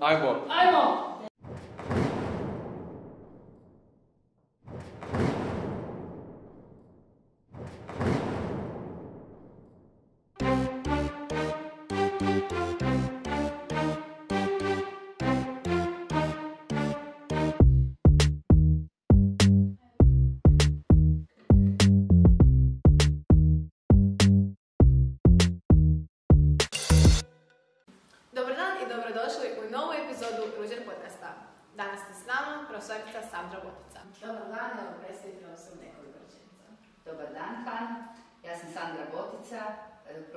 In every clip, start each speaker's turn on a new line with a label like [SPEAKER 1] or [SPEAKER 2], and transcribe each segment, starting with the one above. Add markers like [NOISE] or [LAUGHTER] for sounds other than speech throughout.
[SPEAKER 1] 艾莫。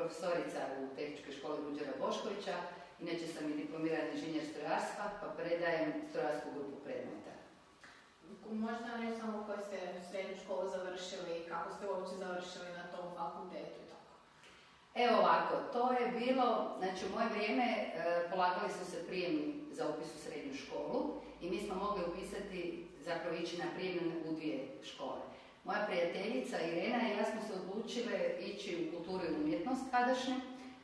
[SPEAKER 1] Profesorica
[SPEAKER 2] u
[SPEAKER 3] Tehničkoj školi Ruđera Boškovića. Inače sam i diplomirani inženjer strojarstva, pa predajem strojarsku grupu predmeta.
[SPEAKER 1] Nam reći samo koju ste srednju školu završili i kako ste uopće završili na tom fakultetu i tako?
[SPEAKER 3] Evo ovako, to je bilo, znači u moje vrijeme e, polagali su se prijemni za upis u srednju školu i mi smo mogli upisati, zapravo ići na prijem u dvije škole. Moja prijateljica Irena i ja smo se odlučile ići u tadašnju,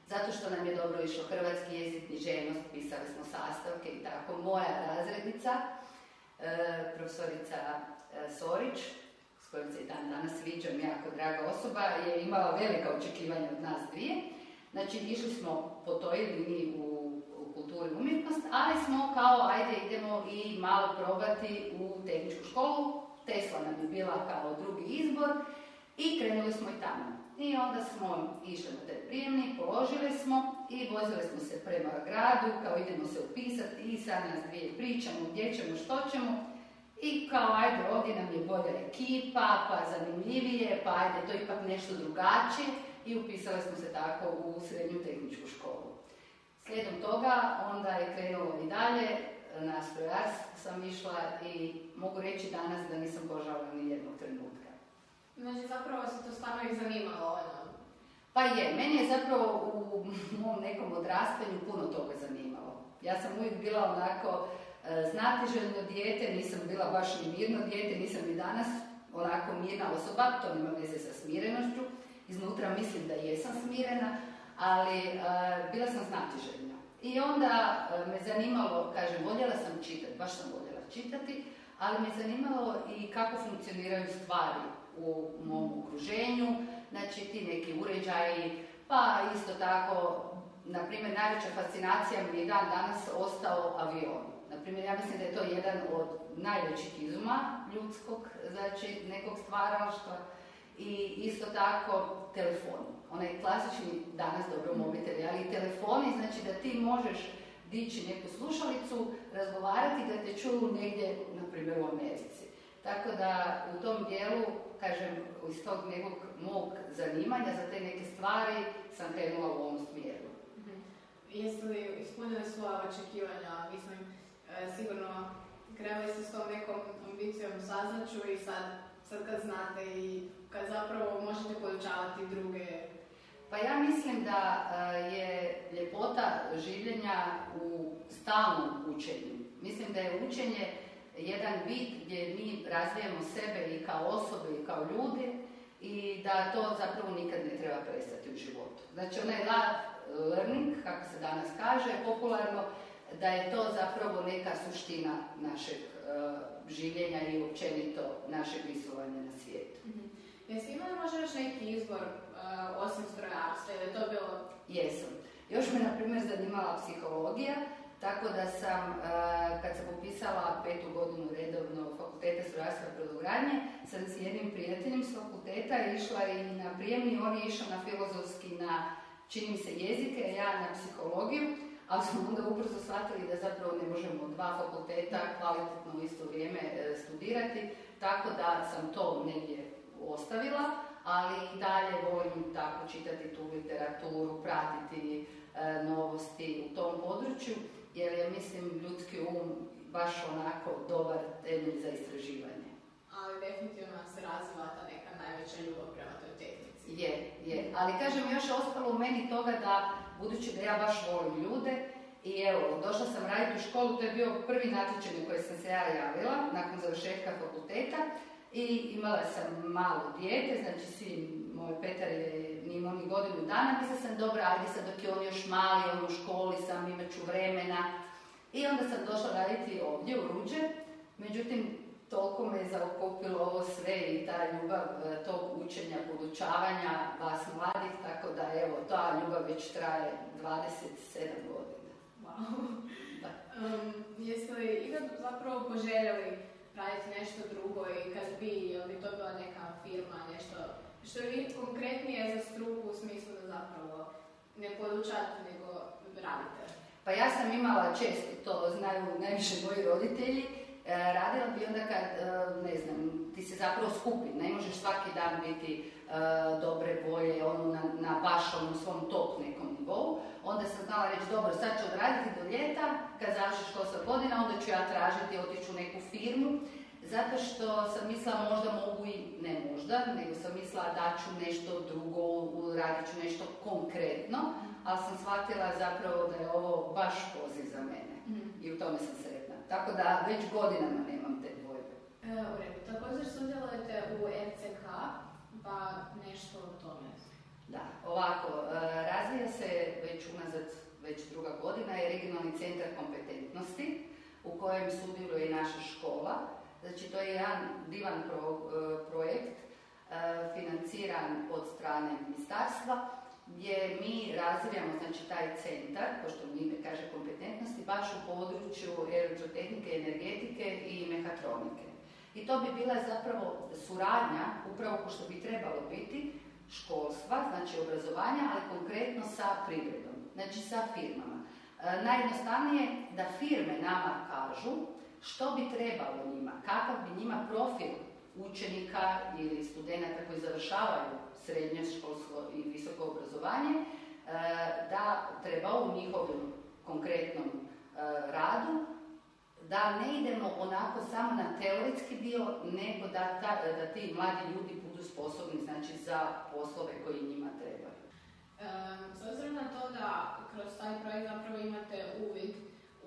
[SPEAKER 3] zato što nam je dobro išao hrvatski jezik, književnost, pisali smo sastavke i tako. Moja razrednica, e, profesorica e, Sorić, s kojom se i dan danas viđam, jako draga osoba, je imala velika očekivanja od nas dvije. Znači, išli smo po toj liniji u, u kulturu i umjetnost, ali smo kao, ajde, idemo i malo probati u tehničku školu. Tesla nam je bila kao drugi izbor i krenuli smo i tamo. I onda smo išli na te prijemni, položili smo i vozili smo se prema gradu, kao idemo se upisati i sad nas dvije pričamo, gdje ćemo, što ćemo. I kao ajde ovdje nam je bolja ekipa, pa zanimljivije, pa ajde to je ipak nešto drugačije i upisali smo se tako u srednju tehničku školu. Slijedom toga onda je krenulo i dalje, na strojarstvo sam išla i mogu reći danas da nisam požala ni jednog trenutka.
[SPEAKER 1] Znači, zapravo se to stvarno i zanimalo, ono.
[SPEAKER 3] Pa je, meni je zapravo u mom nekom odrastanju puno toga zanimalo. Ja sam uvijek bila onako e, znatiželjno dijete, nisam bila baš ni mirno dijete, nisam ni danas onako mirna osoba, to nema veze sa smirenošću. Iznutra mislim da jesam smirena, ali e, bila sam znatiželjna. I onda e, me zanimalo, kažem, voljela sam čitati, baš sam voljela čitati, ali me zanimalo i kako funkcioniraju stvari u mom okruženju, znači ti neki uređaji, pa isto tako, na primjer, najveća fascinacija mi je dan danas ostao avion. Na primjer, ja mislim da je to jedan od najvećih izuma ljudskog, znači nekog stvaralaštva i isto tako telefoni. Onaj klasični danas dobro mobiteli, ali i telefoni, znači da ti možeš dići neku slušalicu, razgovarati da te čuju negdje, na primjer u Americi. Tako da u tom dijelu, kažem, iz tog nekog mog zanimanja za te neke stvari sam krenula u ovom smjeru.
[SPEAKER 1] Mhm. Jeste li ispunili svoja očekivanja? Mislim, e, sigurno krenuli ste s tom nekom ambicijom saznaću i sad, sad kad znate i kad zapravo možete podučavati druge
[SPEAKER 3] Pa ja mislim da e, je ljepota življenja u stalnom učenju. Mislim da je učenje jedan vid gdje mi razvijamo sebe i kao osobe i kao ljudi i da to zapravo nikad ne treba prestati u životu. Znači onaj life learning, kako se danas kaže, popularno, da je to zapravo neka suština našeg e, življenja i općenito našeg visovanja na svijetu.
[SPEAKER 1] Jeste imali možda još neki izbor uh, osim strojarstva ili je to bilo...
[SPEAKER 3] Jesam. Još me, na primjer, zanimala psihologija, tako da sam, e, kad sam popisala petu godinu redovno fakulteta strojarstva brodogradnje, sam s jednim prijateljem s fakulteta išla i na prijemni, on je išao na filozofski, na, čini mi se, jezike, ja na psihologiju, ali smo onda ubrzo shvatili da zapravo ne možemo dva fakulteta kvalitetno u isto vrijeme e, studirati, tako da sam to negdje ostavila, ali i dalje volim tako čitati tu literaturu, pratiti e, novosti u tom području, jer je, mislim, ljudski um baš onako dobar temelj za istraživanje.
[SPEAKER 1] Ali definitivno se razvila ta neka najveća ljubav prema toj tehnici.
[SPEAKER 3] Je, je. Ali kažem, još je ostalo u meni toga da, budući da ja baš volim ljude, i evo, došla sam raditi u školu, to je bio prvi natječaj na koji sam se ja javila, nakon završetka fakulteta, i imala sam malo dijete, znači sin, moj Petar je nije imao ni godinu dana, mislila sam dobra, ajde sad dok je on još mali, on u školi sam, imat ću vremena. I onda sam došla raditi ovdje u Ruđe, međutim toliko me zaokupilo ovo sve i ta ljubav e, tog učenja, podučavanja vas mladih, tako da evo, ta ljubav već traje 27 godina.
[SPEAKER 1] Wow. Um, jeste li ikad zapravo poželjeli raditi nešto drugo i kad bi, jel bi to bila neka firma, nešto što je konkretnije za struku u smislu da zapravo ne podučate, nego radite?
[SPEAKER 3] Pa ja sam imala često, to znaju najviše moji roditelji, e, radila bi onda kad, e, ne znam, ti se zapravo skupi, ne možeš svaki dan biti e, dobre volje, ono na, na baš onom svom top nekom nivou, onda sam znala reći, dobro, sad ću odraditi do ljeta, kad završiš školska godina, onda ću ja tražiti, otići u neku firmu, zato što sam mislila možda mogu i, ne možda, nego sam mislila da ću nešto drugo, radit ću nešto konkretno, ali sam shvatila zapravo da je ovo baš poziv za mene mm. i u tome sam sretna. Tako da već godinama nemam te dvojbe.
[SPEAKER 1] E, u redu. Također sudjelujete u RCK, pa nešto o tome.
[SPEAKER 3] Da, ovako, e, razvija se već unazad, već druga godina, je regionalni centar kompetentnosti u kojem sudjeluje i naša škola. Znači, to je jedan divan pro, e, projekt e, financiran od strane ministarstva gdje mi razvijamo znači, taj centar, ko što mu ime kaže kompetentnosti, baš u području elektrotehnike, energetike i mehatronike. I to bi bila zapravo suradnja, upravo ko što bi trebalo biti, školstva, znači obrazovanja, ali konkretno sa privredom, znači sa firmama. E, najjednostavnije da firme nama kažu što bi trebalo njima, kakav bi njima profil učenika ili studenta koji završavaju srednje školsko i visoko obrazovanje, e, da treba u njihovom konkretnom e, radu da ne idemo onako samo na teoretski dio, nego da, da ti mladi ljudi budu sposobni znači, za poslove koji njima trebaju.
[SPEAKER 1] s obzirom na to da kroz taj projekt zapravo imate uvid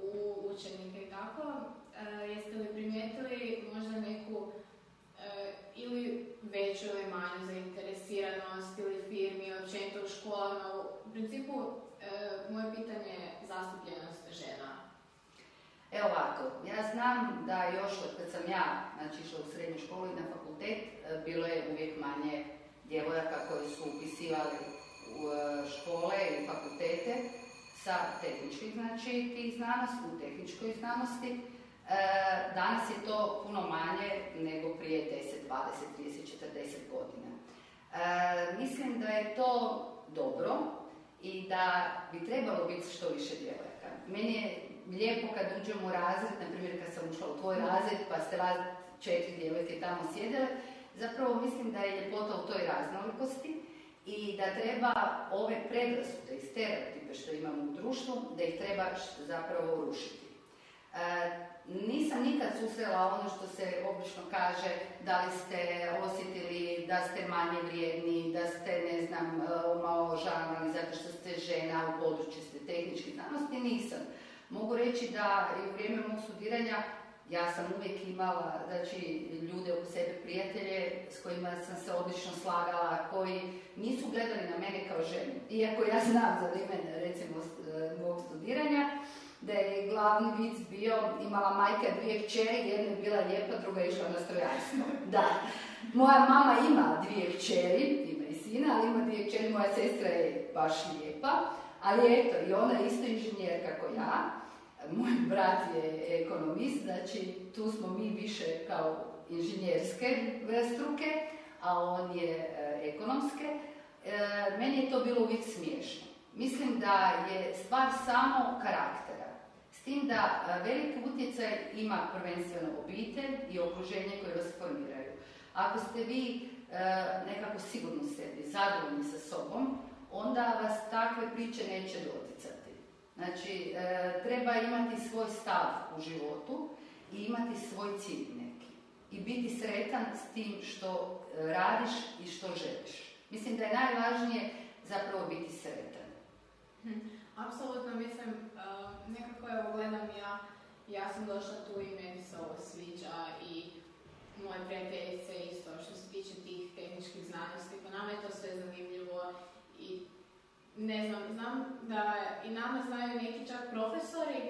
[SPEAKER 1] u učenike i tako, e, jeste li primijetili možda neku e, ili veću ili manju zainteresiranost ili firmi, općenito u školama. U principu, e, moje pitanje je zastupljenost žena.
[SPEAKER 3] Evo ovako, ja znam da još od kad sam ja znači, išla u srednju školu i na fakultet, bilo je uvijek manje djevojaka koji su upisivali u škole i fakultete sa tehničkih znači, tih znanosti, u tehničkoj znanosti. E, danas je to puno manje nego prije 10, 20, 30, 40 godina. E, mislim da je to dobro i da bi trebalo biti što više djevojaka. Meni je lijepo kad uđemo u razred, na primjer kad sam ušla u tvoj razred pa ste vas četiri djevojke tamo sjedile, zapravo mislim da je ljepota u toj raznolikosti i da treba ove predrasude i stereotipe što imamo u društvu, da ih treba zapravo rušiti. E, nisam nikad susrela ono što se obično kaže da li ste osjetili da ste manje vrijedni, da ste, ne znam, omaložavani zato što ste žena u području ste tehničke znanosti, nisam. Mogu reći da i u vrijeme mog studiranja ja sam uvijek imala znači, ljude oko sebe, prijatelje s kojima sam se odlično slagala, koji nisu gledali na mene kao ženu. Iako ja znam za vrijeme, recimo, mog studiranja, da je glavni vic bio, imala majka dvije kćeri, jedna je bila lijepa, druga je išla na strojarstvo. [LAUGHS] Da. Moja mama ima dvije kćeri, ima i sina, ali ima dvije kćeri, moja sestra je baš lijepa, ali eto, i ona je isto inženjer kako ja. Moj brat je ekonomist, znači tu smo mi više kao inženjerske struke, a on je e, ekonomske. E, meni je to bilo uvijek smiješno. Mislim da je stvar samo karaktera tim da e, veliki utjecaj ima prvenstveno obitelj i okruženje koje vas formiraju. Ako ste vi e, nekako sigurni sebi, zadovoljni sa sobom, onda vas takve priče neće doticati. Znači, e, treba imati svoj stav u životu i imati svoj cilj neki. I biti sretan s tim što radiš i što želiš. Mislim da je najvažnije zapravo biti sretan.
[SPEAKER 1] Apsolutno, mislim, uh, nekako evo ogledam ja, ja sam došla tu i meni se ovo sviđa i moje prijateljice isto što se tiče tih tehničkih znanosti. pa nama je to sve zanimljivo i ne znam, znam da i nama znaju neki čak profesori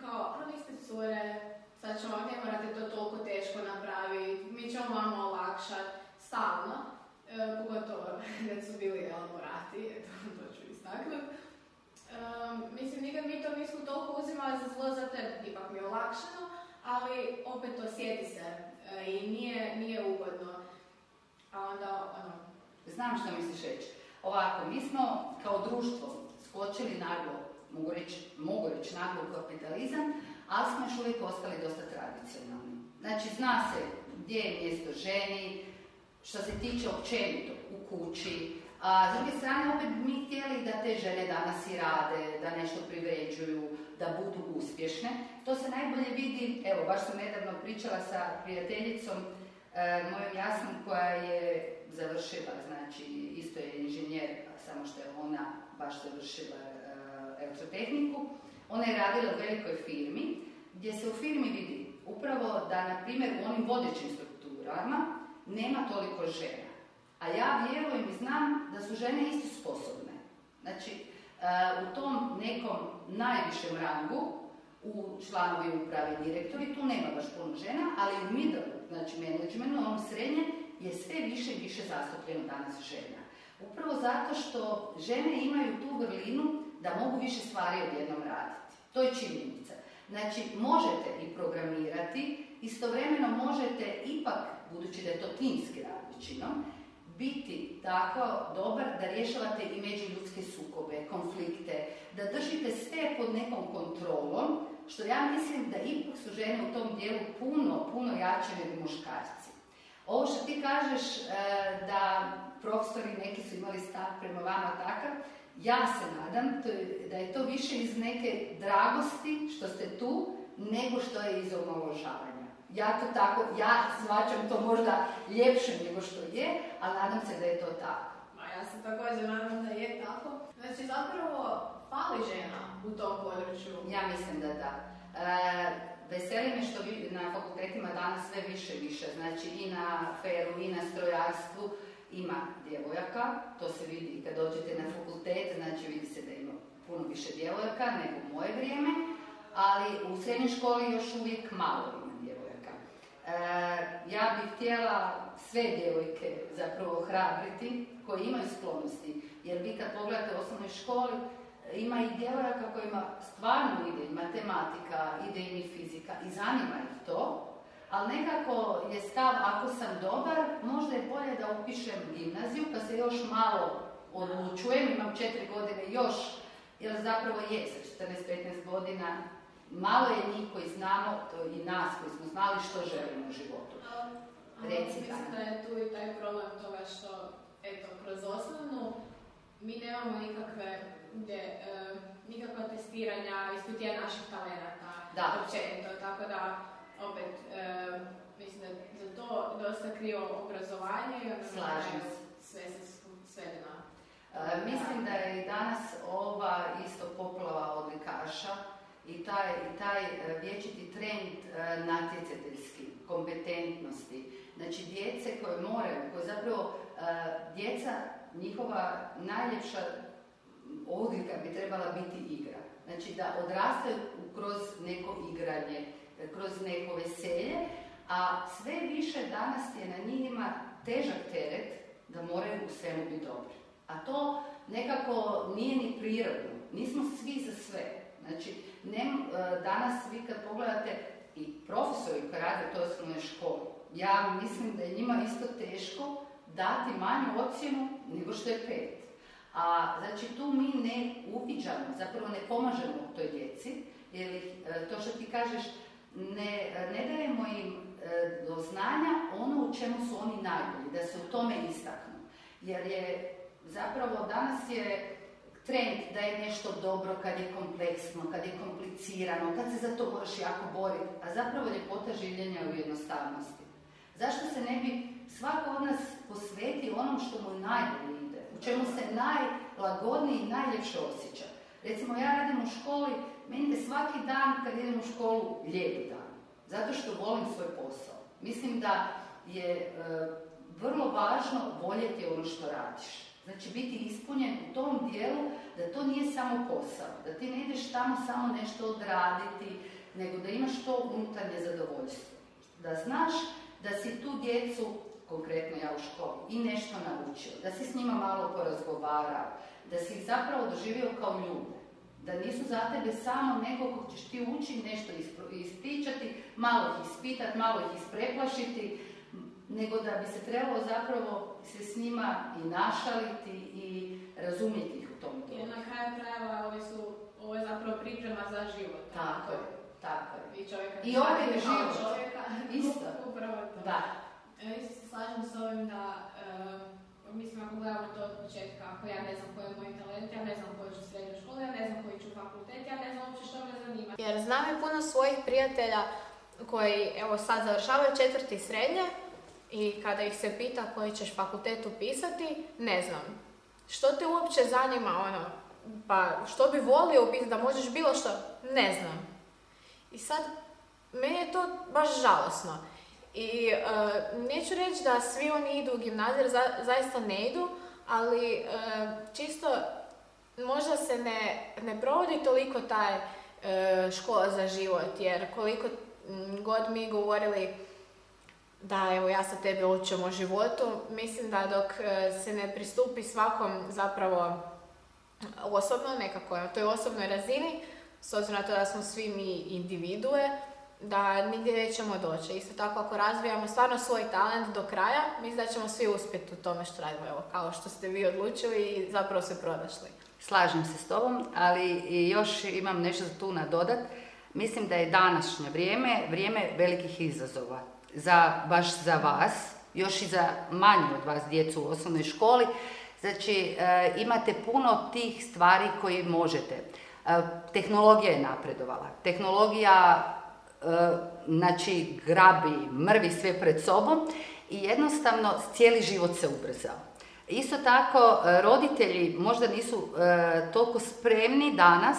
[SPEAKER 1] kao, a vi ste cure, sad ćemo, ne morate to toliko teško napraviti, mi ćemo vam olakšati, stalno, e, pogotovo [LAUGHS] kad su bili elaborati, to, to ću istaknuti. Mislim, nikad mi to nismo toliko uzimali za zlo, zato jer ipak mi je olakšano, ali opet osjeti se e, i nije, nije ugodno. A onda, ono...
[SPEAKER 3] Znam što misliš reći. Ovako, mi smo kao društvo skočili naglo, mogu reći, mogu reći naglo kapitalizam, ali smo još uvijek ostali dosta tradicionalni. Znači, zna se gdje je mjesto ženi, što se tiče općenito u kući, a s druge strane, opet mi htjeli da te žene danas i rade, da nešto privređuju, da budu uspješne. To se najbolje vidi, evo, baš sam nedavno pričala sa prijateljicom, e, mojom jasnom koja je završila, znači isto je inženjer, samo što je ona baš završila e, elektrotehniku. Ona je radila u velikoj firmi, gdje se u firmi vidi upravo da, na primjer, u onim vodećim strukturama nema toliko žena. A ja vjerujem i znam da su žene isto sposobne. Znači, e, u tom nekom najvišem rangu, u članovi uprave direktori, tu nema baš puno žena, ali u middle, znači managementu, onom srednje, je sve više i više zastupljeno danas žena. Upravo zato što žene imaju tu vrlinu da mogu više stvari odjednom raditi. To je činjenica. Znači, možete i programirati, istovremeno možete ipak, budući da je to timski rad biti tako dobar da rješavate i međuljudske sukobe, konflikte, da držite sve pod nekom kontrolom, što ja mislim da ipak su žene u tom dijelu puno, puno jače nego muškarci. Ovo što ti kažeš e, da profesori neki su imali stav prema vama takav, ja se nadam da je to više iz neke dragosti što ste tu, nego što je iz omaložavanja. Ja to tako, ja svačam to možda ljepše nego što je, ali nadam se da je to tako.
[SPEAKER 1] Ma ja se također nadam da je tako. Znači zapravo fali žena u tom području.
[SPEAKER 3] Ja mislim da da. E, veseli me što vi na fakultetima danas sve više i više, znači i na feru i na strojarstvu ima djevojaka, to se vidi kad dođete na fakultet, znači vidi se da ima puno više djevojaka nego u moje vrijeme, ali u srednjoj školi još uvijek malo ja bih htjela sve djevojke zapravo hrabriti koje imaju sklonosti, jer vi kad pogledate u osnovnoj školi ima i djevojaka kojima stvarno ide i matematika, ide i fizika i zanima ih to, ali nekako je stav ako sam dobar, možda je bolje da upišem gimnaziju pa se još malo odlučujem, imam četiri godine još, jer zapravo je sa 14-15 godina Malo je njih koji znamo, to i nas koji smo znali što želimo u životu.
[SPEAKER 1] Reci Mislim da je tu i taj problem toga što, eto, kroz osnovnu mi nemamo nikakve, gdje, e, nikakva testiranja, ispitivanja naših talenata, da. općenito, tako da, opet, e, mislim da za to dosta krivo obrazovanje i
[SPEAKER 3] Slažem
[SPEAKER 1] sve se svede na...
[SPEAKER 3] E, mislim da je danas ova isto poplava odlikaša i taj, taj e, vječiti trend e, natjecateljski, kompetentnosti. Znači djece koje moraju, koje zapravo e, djeca, njihova najljepša odlika bi trebala biti igra. Znači da odrastaju kroz neko igranje, kroz neko veselje, a sve više danas je na njima težak teret da moraju u svemu biti dobri. A to nekako nije ni prirodno. Nismo svi za sve. E, danas vi kad pogledate i profesori koji rade u toj osnovnoj školi, ja mislim da je njima isto teško dati manju ocjenu nego što je pet. A znači tu mi ne uviđamo, zapravo ne pomažemo toj djeci, jer e, to što ti kažeš, ne, ne dajemo im e, do znanja ono u čemu su oni najbolji, da se u tome istaknu. Jer je zapravo danas je trend da je nešto dobro kad je kompleksno, kad je komplicirano, kad se za to moraš jako boriti, a zapravo ljepota življenja u jednostavnosti. Zašto se ne bi svako od nas posveti onom što mu najbolje ide, u čemu se najlagodniji i najljepše osjeća? Recimo, ja radim u školi, meni je svaki dan kad idem u školu lijepi dan, zato što volim svoj posao. Mislim da je e, vrlo važno voljeti ono što radiš. Znači biti ispunjen u tom dijelu da to nije samo posao, da ti ne ideš tamo samo nešto odraditi, nego da imaš to unutarnje zadovoljstvo. Da znaš da si tu djecu konkretno ja u školi, i nešto naučio, da si s njima malo porazgovarao, da si ih zapravo doživio kao ljude, da nisu za tebe samo neko ko ćeš ti učiti nešto ispričati, malo ih ispitati, malo ih ispreplašiti, nego da bi se trebalo zapravo se s njima i našaliti i razumjeti ih u tom
[SPEAKER 1] Jer na kraju krajeva ovi su, ovo je zapravo priprema za život.
[SPEAKER 3] Tako je, tako je.
[SPEAKER 1] I čovjeka.
[SPEAKER 3] I ovo je život.
[SPEAKER 1] Čovjeka.
[SPEAKER 3] Isto. [LAUGHS]
[SPEAKER 1] Upravo to.
[SPEAKER 3] Da.
[SPEAKER 1] Isto se slažem s ovim da, uh, mislim ako gledamo to od početka, ako ja ne znam koji je moj talent, ja ne znam koji ću srednju školu, ja ne znam koji ću fakultet, ja ne znam uopće što me zanima. Jer znam je puno svojih prijatelja koji evo sad završavaju četvrti srednje i kada ih se pita koji ćeš fakultet upisati, ne znam. Što te uopće zanima, ono, pa što bi volio upisati, da možeš bilo što? Ne znam. I sad, meni je to baš žalosno. I uh, neću reći da svi oni idu u gimnaziju, za, zaista ne idu, ali uh, čisto možda se ne, ne provodi toliko taj uh, škola za život, jer koliko god mi govorili da evo ja sa tebe učim o životu, mislim da dok se ne pristupi svakom zapravo osobno nekako na toj osobnoj razini, s obzirom na to da smo svi mi individue, da nigdje nećemo doći. Isto tako ako razvijamo stvarno svoj talent do kraja, mislim da ćemo svi uspjeti u tome što radimo, evo, kao što ste vi odlučili i zapravo se pronašli.
[SPEAKER 3] Slažem se s tobom, ali još imam nešto tu nadodat. Mislim da je današnje vrijeme, vrijeme velikih izazova. Za, baš za vas, još i za manje od vas djecu u osnovnoj školi. Znači, e, imate puno tih stvari koje možete. E, tehnologija je napredovala. Tehnologija E, znači grabi, mrvi sve pred sobom i jednostavno cijeli život se ubrzao. Isto tako, e, roditelji možda nisu e, toliko spremni danas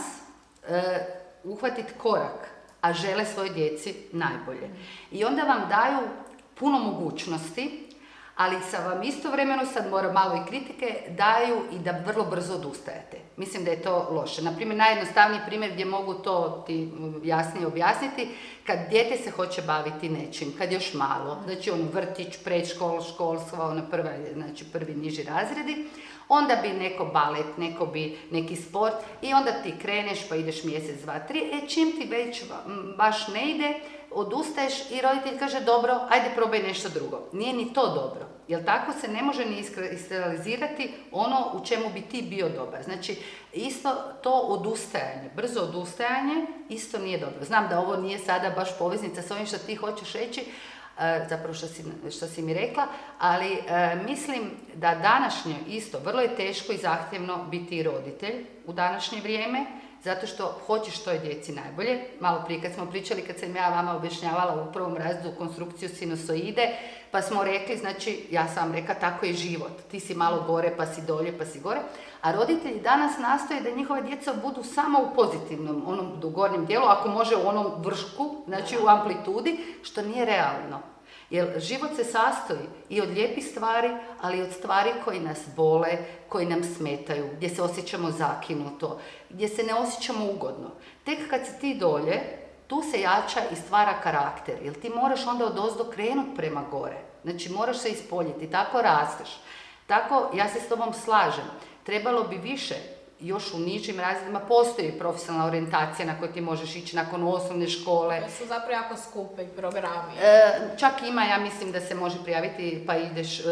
[SPEAKER 3] uhvatiti korak, a žele svojoj djeci najbolje. I onda vam daju puno mogućnosti ali sa vam istovremeno, sad moram malo i kritike, daju i da vrlo brzo odustajete. Mislim da je to loše. Naprimjer, najjednostavniji primjer gdje mogu to ti jasnije objasniti, kad dijete se hoće baviti nečim, kad još malo, znači ono vrtić, predškol, školstvo, ono prva, znači prvi niži razredi, onda bi neko balet, neko bi neki sport i onda ti kreneš pa ideš mjesec, dva, tri, e čim ti već baš ne ide, odustaješ i roditelj kaže dobro, ajde probaj nešto drugo. Nije ni to dobro. Jer tako se ne može ni iskristalizirati ono u čemu bi ti bio dobar. Znači, isto to odustajanje, brzo odustajanje, isto nije dobro. Znam da ovo nije sada baš poveznica s ovim što ti hoćeš reći, e, zapravo što si, što si mi rekla, ali e, mislim da današnje isto, vrlo je teško i zahtjevno biti roditelj u današnje vrijeme, zato što hoćeš toj djeci najbolje. Malo prije kad smo pričali, kad sam ja vama objašnjavala u prvom razredu konstrukciju sinusoide, pa smo rekli, znači, ja sam rekla, tako je život. Ti si malo gore, pa si dolje, pa si gore. A roditelji danas nastoje da njihova djeca budu samo u pozitivnom, onom u gornjem dijelu, ako može u onom vršku, znači u amplitudi, što nije realno. Jer život se sastoji i od lijepih stvari, ali i od stvari koji nas bole, koji nam smetaju, gdje se osjećamo zakinuto, gdje se ne osjećamo ugodno. Tek kad si ti dolje, tu se jača i stvara karakter, jer ti moraš onda od ozdo krenut prema gore. Znači moraš se ispoljiti, tako rasteš. Tako, ja se s tobom slažem, trebalo bi više još u nižim razredima postoji profesionalna orijentacija na koju ti možeš ići nakon osnovne škole.
[SPEAKER 1] To su zapravo jako skupe programi.
[SPEAKER 3] E, čak ima, ja mislim da se može prijaviti pa ideš, e,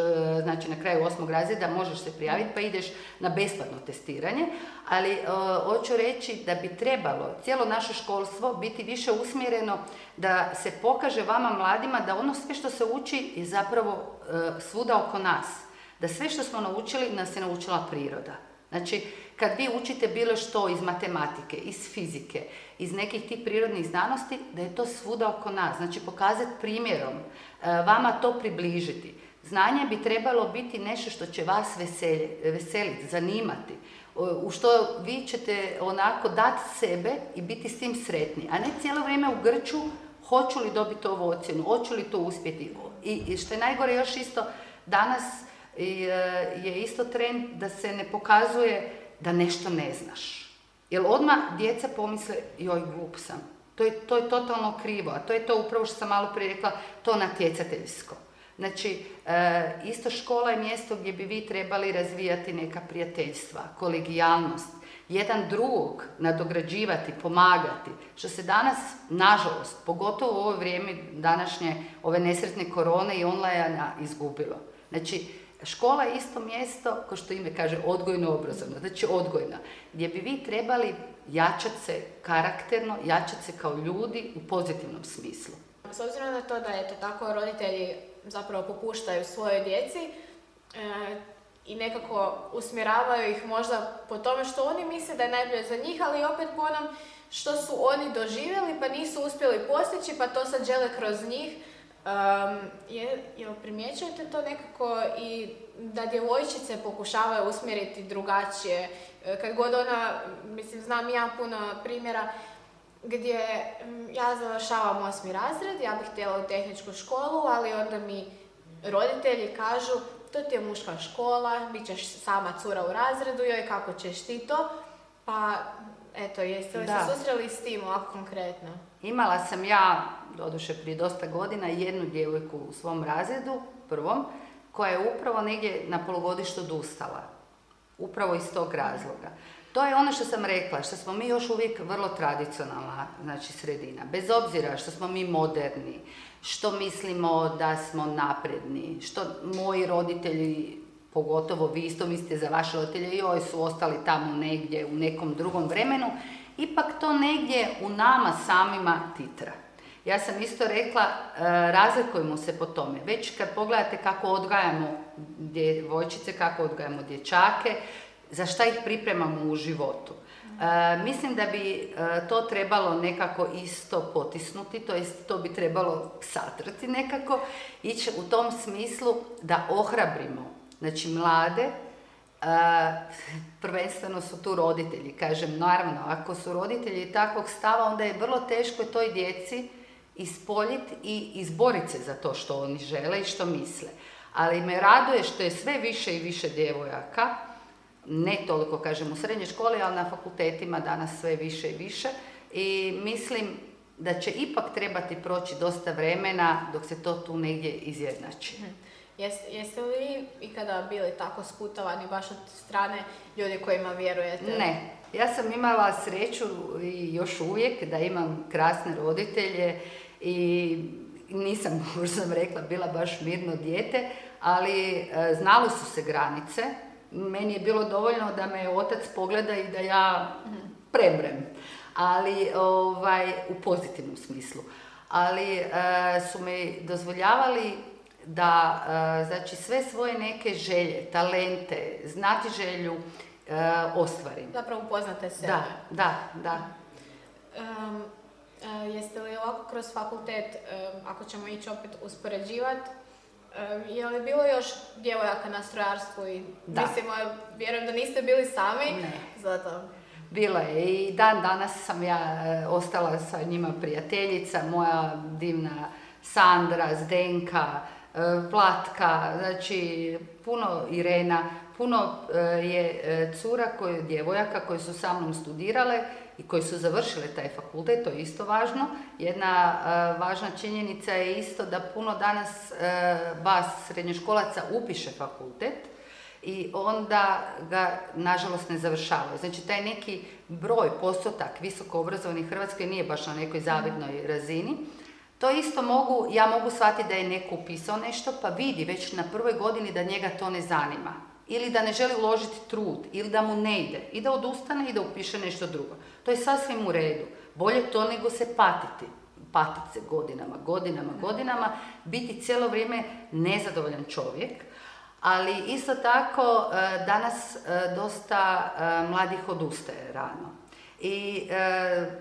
[SPEAKER 3] znači na kraju osmog razreda možeš se prijaviti pa ideš na besplatno testiranje, ali e, hoću reći da bi trebalo cijelo naše školstvo biti više usmjereno da se pokaže vama mladima da ono sve što se uči je zapravo svuda oko nas. Da sve što smo naučili nas je naučila priroda. Znači, kad vi učite bilo što iz matematike, iz fizike, iz nekih tih prirodnih znanosti, da je to svuda oko nas. Znači, pokazati primjerom, e, vama to približiti. Znanje bi trebalo biti nešto što će vas veseliti, zanimati, u što vi ćete onako dati sebe i biti s tim sretni, a ne cijelo vrijeme u grču hoću li dobiti ovu ocjenu, hoću li to uspjeti. I što je najgore još isto, danas e, je isto trend da se ne pokazuje da nešto ne znaš. Jer odmah djeca pomisle, joj glup sam. To je, to je totalno krivo, a to je to upravo što sam malo prije rekla, to natjecateljsko. Znači, e, isto škola je mjesto gdje bi vi trebali razvijati neka prijateljstva, kolegijalnost, jedan drugog nadograđivati, pomagati, što se danas, nažalost, pogotovo u ovo vrijeme današnje ove nesretne korone i online izgubilo. Znači, škola je isto mjesto, kao što ime kaže, odgojno obrazovno, znači odgojna, gdje bi vi trebali jačati se karakterno, jačati se kao ljudi u pozitivnom smislu.
[SPEAKER 1] S obzirom na to da je to tako roditelji zapravo popuštaju svojoj djeci e, i nekako usmjeravaju ih možda po tome što oni misle da je najbolje za njih, ali opet po onom što su oni doživjeli pa nisu uspjeli postići pa to sad žele kroz njih. Um, je, jel primjećujete to nekako i da djevojčice pokušavaju usmjeriti drugačije? E, kad god ona, mislim, znam ja puno primjera gdje ja završavam osmi razred, ja bih htjela u tehničku školu, ali onda mi roditelji kažu to ti je muška škola, bit ćeš sama cura u razredu, joj kako ćeš ti to, pa eto, jeste li se susreli s tim ovako konkretno?
[SPEAKER 3] Imala sam ja, doduše prije dosta godina, jednu djevojku u svom razredu, prvom, koja je upravo negdje na polugodištu odustala. Upravo iz tog razloga. To je ono što sam rekla, što smo mi još uvijek vrlo tradicionalna znači, sredina. Bez obzira što smo mi moderni, što mislimo da smo napredni, što moji roditelji, pogotovo vi isto mislite za vaše roditelje, joj su ostali tamo negdje u nekom drugom vremenu, ipak to negdje u nama samima titra. Ja sam isto rekla, e, razlikujemo se po tome. Već kad pogledate kako odgajamo djevojčice, kako odgajamo dječake, za šta ih pripremamo u životu. E, mislim da bi e, to trebalo nekako isto potisnuti, to jest to bi trebalo satrati nekako, ići u tom smislu da ohrabrimo, znači mlade, prvenstveno su tu roditelji, kažem, naravno, ako su roditelji takvog stava, onda je vrlo teško toj djeci ispoljiti i izboriti se za to što oni žele i što misle. Ali me raduje što je sve više i više djevojaka, ne toliko kažem u srednjoj školi, ali na fakultetima danas sve više i više. I mislim da će ipak trebati proći dosta vremena dok se to tu negdje izjednači. Mhm.
[SPEAKER 1] Jeste, jeste li ikada bili tako skutovani baš od strane ljudi kojima vjerujete?
[SPEAKER 3] Ne. Ja sam imala sreću i još uvijek da imam krasne roditelje i nisam, [LAUGHS] možda sam rekla, bila baš mirno dijete, ali e, znali su se granice meni je bilo dovoljno da me otac pogleda i da ja premrem, ali ovaj, u pozitivnom smislu. Ali e, su mi dozvoljavali da e, znači, sve svoje neke želje, talente, znati želju e, ostvarim.
[SPEAKER 1] Zapravo upoznate se.
[SPEAKER 3] Da, da, da.
[SPEAKER 1] jeste li ovako kroz fakultet, ako ćemo ići opet uspoređivati, je li bilo još djevojaka na strojarstvu i da. mislim, vjerujem da niste bili sami, ne. zato...
[SPEAKER 3] Bilo je i dan danas sam ja ostala sa njima prijateljica, moja divna Sandra, Zdenka, Vlatka, znači puno Irena, puno e, je cura, koje, djevojaka koje su sa mnom studirale i koji su završile taj fakultet, to je isto važno. Jedna e, važna činjenica je isto da puno danas vas srednjoškolaca upiše fakultet i onda ga nažalost ne završavaju. Znači taj neki broj, postotak visoko obrazovanih Hrvatskoj nije baš na nekoj zavidnoj razini. To isto mogu, ja mogu shvatiti da je neko upisao nešto pa vidi već na prvoj godini da njega to ne zanima ili da ne želi uložiti trud, ili da mu ne ide, i da odustane i da upiše nešto drugo. To je sasvim u redu. Bolje to nego se patiti. Patiti se godinama, godinama, godinama, biti cijelo vrijeme nezadovoljan čovjek. Ali isto tako e, danas e, dosta e, mladih odustaje rano. I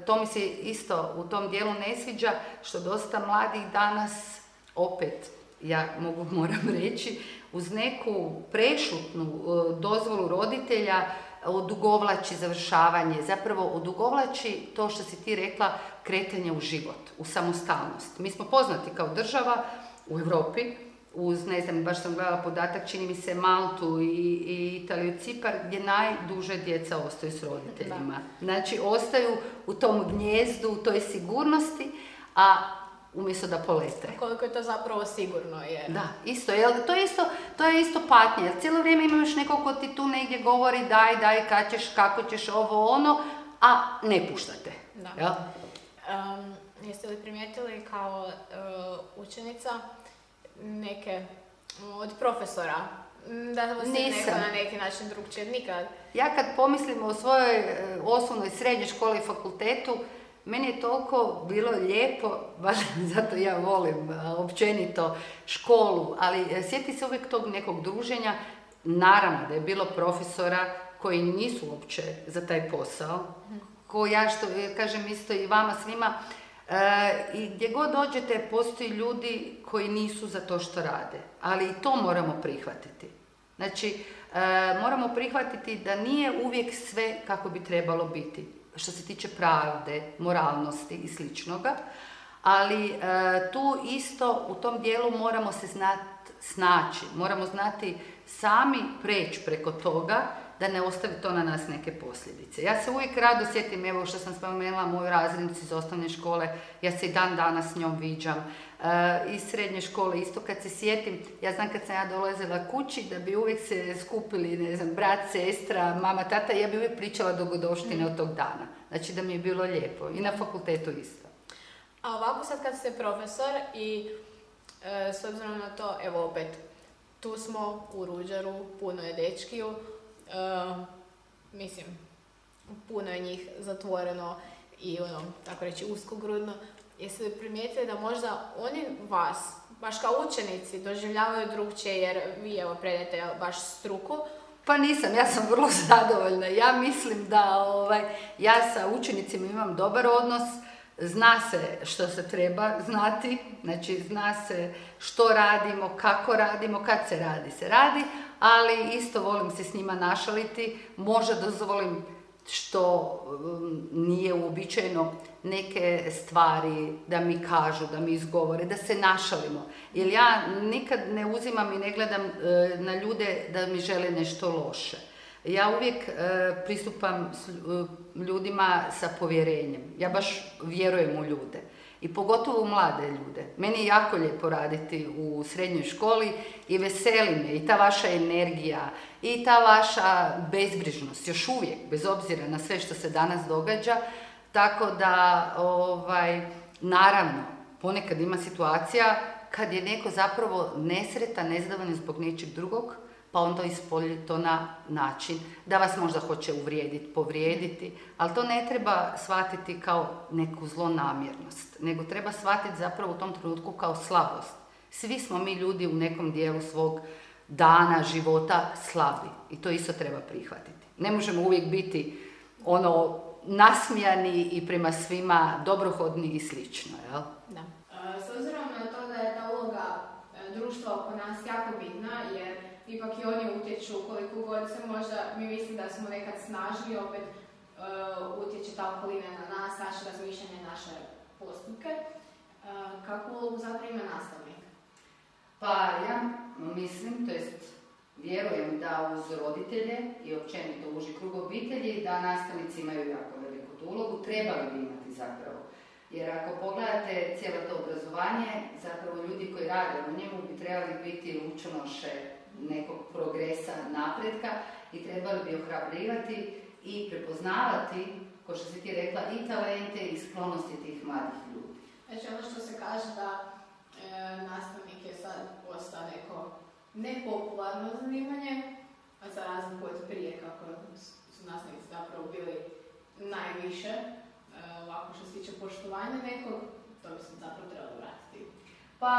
[SPEAKER 3] to mi se isto u tom dijelu ne sviđa što dosta mladih danas opet ja mogu [LAUGHS] moram reći uz neku prešutnu e, dozvolu roditelja odugovlači završavanje, zapravo odugovlači to što si ti rekla kretanje u život, u samostalnost. Mi smo poznati kao država u Europi, uz, ne znam, baš sam gledala podatak, čini mi se Maltu i, i Italiju, Cipar, gdje najduže djeca ostaju s roditeljima. Znači, ostaju u tom gnjezdu, u toj sigurnosti, a umjesto da polete.
[SPEAKER 1] Koliko je to zapravo sigurno jer...
[SPEAKER 3] Da, isto, jel, to, je isto, to je isto patnja, jer cijelo vrijeme imaš nekog ko ti tu negdje govori daj, daj, kad ćeš, kako ćeš, ovo, ono, a ne puštate.
[SPEAKER 1] Da.
[SPEAKER 3] Jel?
[SPEAKER 1] Um, jeste li primijetili kao uh, učenica neke od profesora da vas se neko
[SPEAKER 3] Nisam.
[SPEAKER 1] na neki način drugčije nikad?
[SPEAKER 3] Ja kad pomislim o svojoj e, osnovnoj srednjoj školi i fakultetu, meni je toliko bilo lijepo, [LAUGHS] baš zato ja volim e, općenito školu, ali e, sjeti se uvijek tog nekog druženja. Naravno da je bilo profesora koji nisu uopće za taj posao, ko ja što kažem isto i vama svima, e, i gdje god dođete postoji ljudi koji nisu za to što rade, ali i to moramo prihvatiti. Znači, e, moramo prihvatiti da nije uvijek sve kako bi trebalo biti, što se tiče pravde, moralnosti i sličnoga, ali e, tu isto u tom dijelu moramo se znat, snaći, moramo znati sami preći preko toga da ne ostavi to na nas neke posljedice. Ja se uvijek rado sjetim, evo što sam spomenula moju razrednicu iz osnovne škole, ja se i dan danas s njom viđam. E, iz srednje škole isto kad se sjetim, ja znam kad sam ja dolazila kući da bi uvijek se skupili, ne znam, brat, sestra, mama, tata, ja bi uvijek pričala dogodovštine od tog dana. Znači da mi je bilo lijepo i na fakultetu isto.
[SPEAKER 1] A ovako sad kad ste profesor i e, s obzirom na to, evo opet, tu smo u Ruđaru, puno je dečkiju, e, mislim, puno je njih zatvoreno i ono, tako reći, uskogrudno. Jeste li primijetili da možda oni vas, baš kao učenici, doživljavaju drugčije jer vi evo predajete baš struku,
[SPEAKER 3] Pa nisam, ja sam vrlo zadovoljna. Ja mislim da ovaj, ja sa učenicima imam dobar odnos, zna se što se treba znati, znači zna se što radimo, kako radimo, kad se radi, se radi, ali isto volim se s njima našaliti, možda dozvolim što um, nije uobičajeno neke stvari da mi kažu, da mi izgovore, da se našalimo. Jer ja nikad ne uzimam i ne gledam e, na ljude da mi žele nešto loše. Ja uvijek e, pristupam e, ljudima sa povjerenjem. Ja baš vjerujem u ljude. I pogotovo mlade ljude. Meni je jako lijepo raditi u srednjoj školi i veseli me i ta vaša energija i ta vaša bezbrižnost, još uvijek, bez obzira na sve što se danas događa. Tako da, ovaj, naravno, ponekad ima situacija kad je neko zapravo nesretan, nezadovoljan zbog nečeg drugog, pa onda ispolji to na način da vas možda hoće uvrijediti, povrijediti, ali to ne treba shvatiti kao neku zlonamjernost, nego treba shvatiti zapravo u tom trenutku kao slabost. Svi smo mi ljudi u nekom dijelu svog dana, života slabi i to isto treba prihvatiti. Ne možemo uvijek biti ono nasmijani i prema svima dobrohodni i slično, jel?
[SPEAKER 1] da.
[SPEAKER 2] E, S obzirom na to da je ta uloga e, društva oko nas jako bitna, jer ipak i oni utječu koliko god se možda, mi mislim da smo nekad snažni, opet e, utječe ta okolina na nas, naše razmišljanje, naše postupke. E, kakvu ulogu zapravo ima nastavnik?
[SPEAKER 3] Pa ja mislim, to jest vjerujem da uz roditelje i općenito uži krug obitelji da nastavnici imaju jako veliku ulogu, trebali bi imati zapravo. Jer ako pogledate cijelo to obrazovanje, zapravo ljudi koji rade u njemu bi trebali biti lučonoše nekog progresa, napretka i trebali bi ohrabrivati i prepoznavati, kao što si ti rekla, i talente i sklonosti tih mladih ljudi.
[SPEAKER 2] Znači ono što se kaže da e, nastavnik je sad postao neko nepopularno zanimanje, a za razliku od prije kako su nastavnici zapravo bili najviše, e, ovako što se tiče poštovanja nekog, to bi se zapravo trebalo vratiti.
[SPEAKER 3] Pa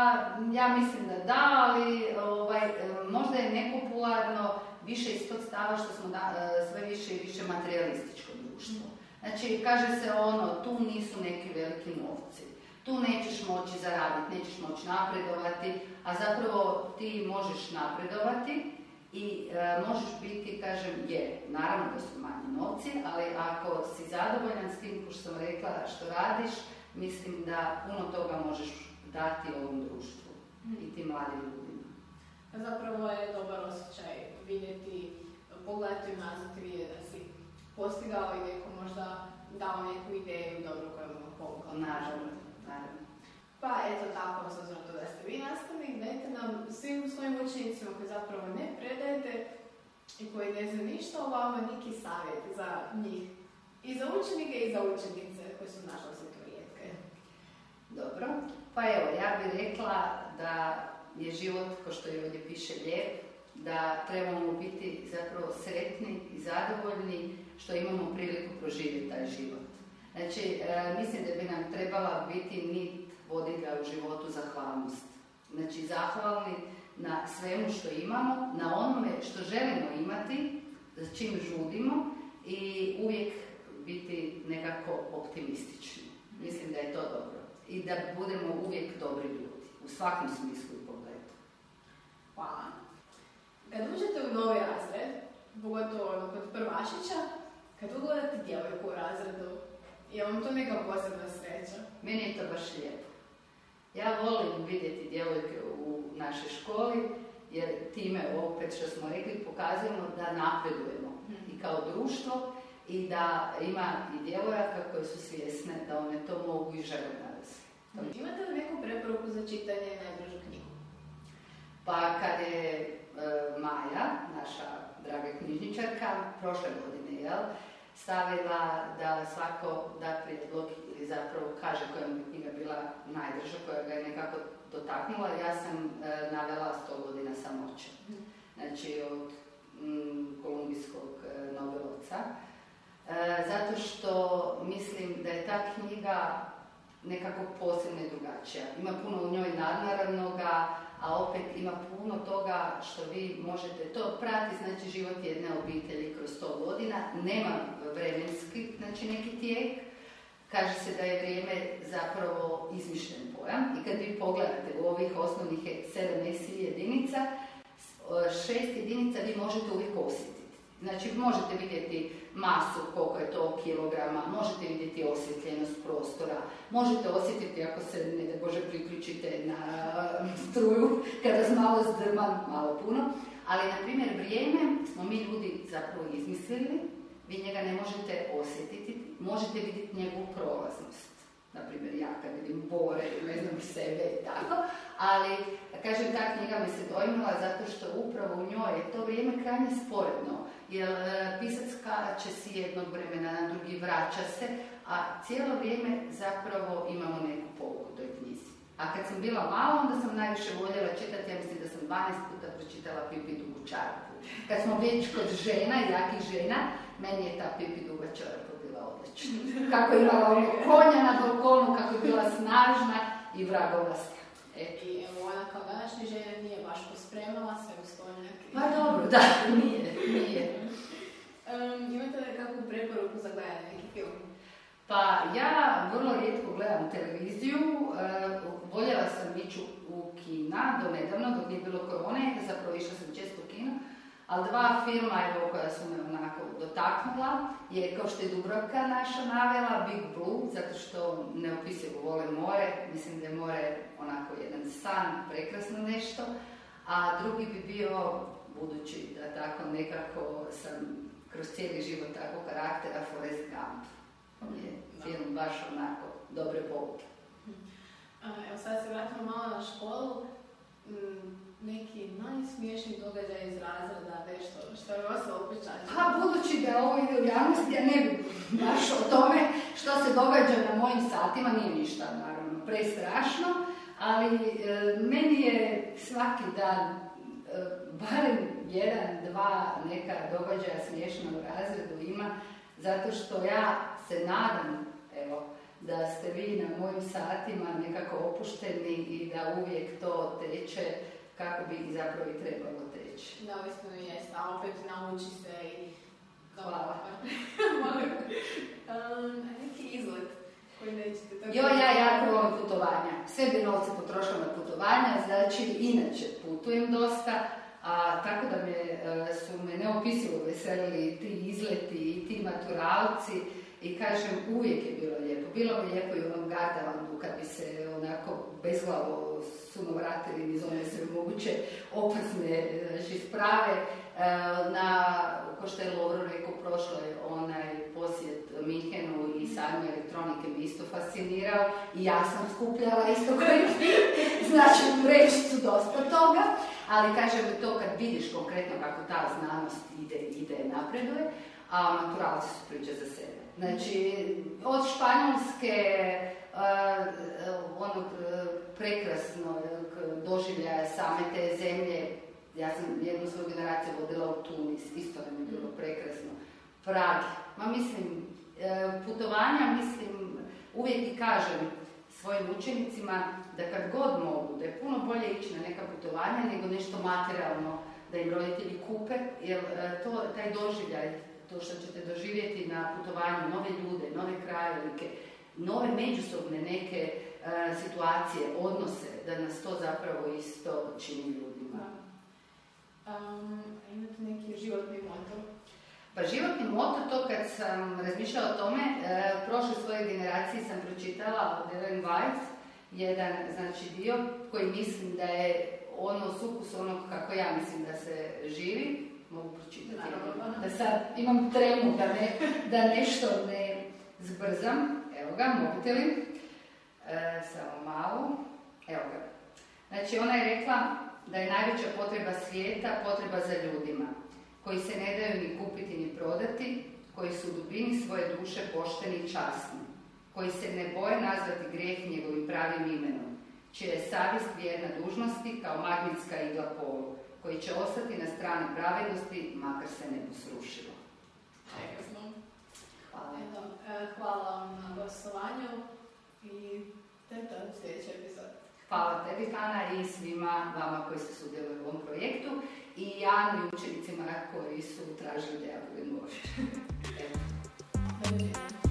[SPEAKER 3] ja mislim da da, ali ovaj, možda je nepopularno više iz tog stava što smo da- sve više i više materialističko društvo. Znači, kaže se ono, tu nisu neki veliki novci, tu nećeš moći zaraditi, nećeš moći napredovati, a zapravo ti možeš napredovati i e, možeš biti, kažem, je, naravno da su manji novci, ali ako si zadovoljan s tim, što sam rekla, što radiš, mislim da puno toga možeš dati ovom društvu i tim mladim ljudima.
[SPEAKER 2] Zapravo je dobar osjećaj vidjeti, pogledati unazad i vidjeti da si postigao i neko možda dao neku ideju dobro koja mu je pomogla.
[SPEAKER 3] Naravno, naravno.
[SPEAKER 2] Pa
[SPEAKER 1] Pa eto tako, s obzirom to da ste vi nastavnik, dajte nam svim svojim učenicima koji zapravo ne predajete i koji ne znaju ništa o vama, neki savjet za njih. I za učenike i za učenice koji su nažalost.
[SPEAKER 3] Dobro, pa evo, ja bih rekla da je život, kao što i ovdje piše, lijep, da trebamo biti zapravo sretni i zadovoljni što imamo priliku proživjeti taj život. Znači, e, mislim da bi nam trebala biti nit vodilja u životu zahvalnost. Znači, zahvalni na svemu što imamo, na onome što želimo imati, za čim žudimo i uvijek biti nekako optimistični. Mislim da je to dobro. I da budemo uvijek dobri ljudi, u svakom smislu i pogledu.
[SPEAKER 1] Hvala. Kad uđete u novi razred, pogotovo ono kod prvašića, kad ugledate djevojku u razredu, je vam to neka posebna sreća?
[SPEAKER 3] Meni je to baš lijepo. Ja volim vidjeti djevojke u našoj školi, jer time, opet što smo rekli, pokazujemo da napredujemo i kao društvo i da ima i djevojaka koje su svjesne da one to mogu i žele danas.
[SPEAKER 1] Imate li neku preporuku za čitanje najdražu knjigu?
[SPEAKER 3] Pa kad je e, Maja, naša draga knjižničarka, prošle godine, jel, stavila da svako da prijedlog ili zapravo kaže koja mi knjiga bila najdrža, koja ga je nekako dotaknula, ja sam e, navela 100 godina samoće. Znači od mm, kolumbijskog e, nobelovca. E, zato što mislim da je ta knjiga nekako posebna i drugačija. Ima puno u njoj nadnaravnoga, a opet ima puno toga što vi možete to prati, znači život jedne obitelji kroz 100 godina, nema vremenski, znači neki tijek, kaže se da je vrijeme zapravo izmišljen pojam i kad vi pogledate u ovih osnovnih 7 SI jedinica, šest jedinica vi možete uvijek osjetiti. Znači možete vidjeti masu, koliko je to kilograma, možete vidjeti osvjetljenost prostora, možete osjetiti ako se, ne da Bože, priključite na struju, [LAUGHS] kada malo zdrma, malo puno, ali, na primjer, vrijeme smo mi ljudi zapravo izmislili, vi njega ne možete osjetiti, možete vidjeti njegovu prolaznost. Naprimjer, ja kad vidim bore, ne znam sebe i tako, ali, kažem, ta knjiga mi se dojmila zato što upravo u njoj je to vrijeme krajnje sporedno jer e, pisac će si jednog vremena na drugi, vraća se, a cijelo vrijeme zapravo imamo neku povuku toj knjizi. A kad sam bila mala, onda sam najviše voljela čitati, ja mislim da sam 12 puta pročitala Pipi dugu čarapu. Kad smo već kod žena, jakih žena, meni je ta Pipi duga čarapu bila odlična. Kako je imala ono konja na balkonu, kako je bila snažna i vragovasta.
[SPEAKER 1] I evo ona kao današnja žena nije baš pospremala se u stolnjak.
[SPEAKER 3] Pa dobro, da, nije, nije.
[SPEAKER 1] Um, imate li kakvu preporuku za gledanje neki film?
[SPEAKER 3] Pa ja vrlo rijetko gledam televiziju, e, voljela sam ići u kina do nedavno, dok nije bilo korone, zapravo išla sam često u kino, ali dva filma evo, koja su me onako dotaknula je kao što je Dubrovka naša navela, Big Blue, zato što neopisivo vole more, mislim da je more onako jedan san, prekrasno nešto, a drugi bi bio, budući da tako nekako sam kroz cijeli život takvog karaktera, Forrest Gump. Je film baš onako dobre pouke.
[SPEAKER 1] Evo sad se vratimo malo na školu. Mm, neki najsmiješniji događaj iz razreda, nešto što je ostalo upečačeno?
[SPEAKER 3] Pa budući da ovo ide u javnosti, ja ne bi baš o tome što se događa na mojim satima, nije ništa naravno prestrašno, ali e, meni je svaki dan e, barem jedan, dva neka događaja smiješna u razredu ima, zato što ja se nadam, evo, da ste vi na mojim satima nekako opušteni i da uvijek to teče kako bi zapravo i trebalo teći.
[SPEAKER 1] Da, uistinu jest, a opet nauči se i...
[SPEAKER 3] Hvala. [LAUGHS]
[SPEAKER 1] um, neki izlet koji nećete
[SPEAKER 3] tako... Jo, ja jako volim putovanja. Sve bi novce potrošila na putovanja, znači inače putujem dosta, a tako da me, e, su me neopisivo veselili ti izleti i ti maturalci i kažem, uvijek je bilo lijepo. Bilo bi lijepo i u onom Gardalandu kad bi se onako bezglavo sumovratili iz one sve moguće opasne znači, sprave. E, na, ko što je Lovro rekao, prošlo je onaj posjet Minhenu i sajmu elektronike mi isto fascinirao i ja sam skupljala isto koji znači u dosta toga, ali kažem to kad vidiš konkretno kako ta znanost ide, ide, napreduje, a maturalci su priče za sebe. Znači, od Španjolske, uh, onog prekrasno doživljaja same te zemlje, ja sam jednu svoju generaciju vodila u Tunis, isto nam je bilo prekrasno. Prag, ma mislim, e, putovanja, mislim, uvijek i kažem svojim učenicima da kad god mogu, da je puno bolje ići na neka putovanja nego nešto materijalno da im roditelji kupe, jer e, to, taj doživljaj, to što ćete doživjeti na putovanju, nove ljude, nove krajolike, nove međusobne neke e, situacije, odnose, da nas to zapravo isto čini ljudima.
[SPEAKER 1] Um, imate neki životni moto?
[SPEAKER 3] Pa životni moto, to kad sam razmišljala o tome, e, prošle svoje generaciji sam pročitala od Ellen Weiss, jedan znači dio koji mislim da je ono sukus onog kako ja mislim da se živi, mogu pročitati, da. Sad imam tremu da, ne, da nešto ne zbrzam, evo ga, mobiteli, e, samo malo, evo ga. Znači ona je rekla da je najveća potreba svijeta potreba za ljudima, koji se ne daju ni kupiti ni prodati, koji su u dubini svoje duše pošteni i časni, koji se ne boje nazvati grijeh njegovim pravim imenom, čija je savjest vjerna dužnosti kao magnetska igla polu, koji će ostati na strani pravednosti, makar se ne posrušilo.
[SPEAKER 1] Hvala. Hvala vam na gostovanju i to je to sljedeći epizod.
[SPEAKER 3] Hvala tebi, Hana, i svima vama koji ste sudjelovali u ovom projektu. I ja i učenicima koji su tražili da ja budem [LAUGHS]